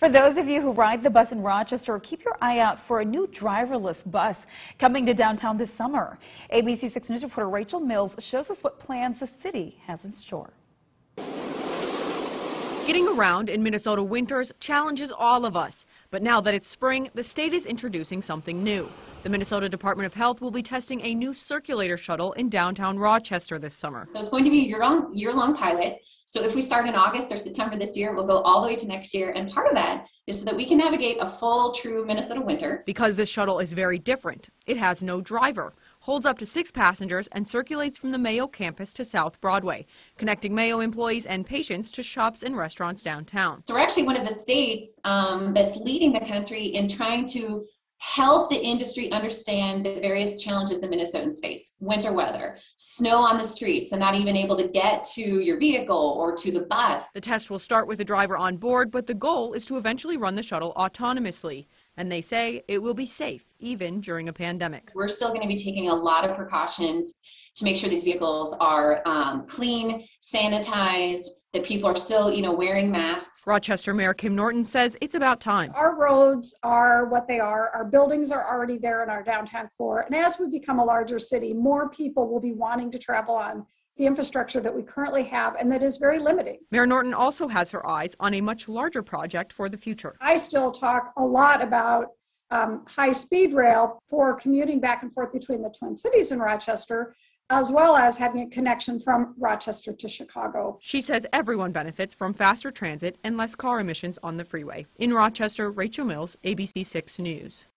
For those of you who ride the bus in Rochester, keep your eye out for a new driverless bus coming to downtown this summer. ABC 6 News reporter Rachel Mills shows us what plans the city has in store. Getting around in Minnesota winters challenges all of us. But now that it's spring, the state is introducing something new. The Minnesota Department of Health will be testing a new circulator shuttle in downtown Rochester this summer. So it's going to be a year-long year-long pilot. So if we start in August or September this year, we'll go all the way to next year. And part of that is so that we can navigate a full, true Minnesota winter. Because this shuttle is very different, it has no driver, holds up to six passengers, and circulates from the Mayo campus to South Broadway, connecting Mayo employees and patients to shops and restaurants downtown. So we're actually one of the states um, that's leading the country in trying to help the industry understand the various challenges the Minnesotans face. Winter weather, snow on the streets, and not even able to get to your vehicle or to the bus. The test will start with a driver on board, but the goal is to eventually run the shuttle autonomously. And they say it will be safe, even during a pandemic. We're still going to be taking a lot of precautions to make sure these vehicles are um, clean, sanitized, that people are still, you know, wearing masks. Rochester Mayor Kim Norton says it's about time. Our roads are what they are. Our buildings are already there in our downtown core. And as we become a larger city, more people will be wanting to travel on the infrastructure that we currently have and that is very limiting. Mayor Norton also has her eyes on a much larger project for the future. I still talk a lot about um, high speed rail for commuting back and forth between the Twin Cities and Rochester as well as having a connection from Rochester to Chicago. She says everyone benefits from faster transit and less car emissions on the freeway. In Rochester, Rachel Mills, ABC 6 News.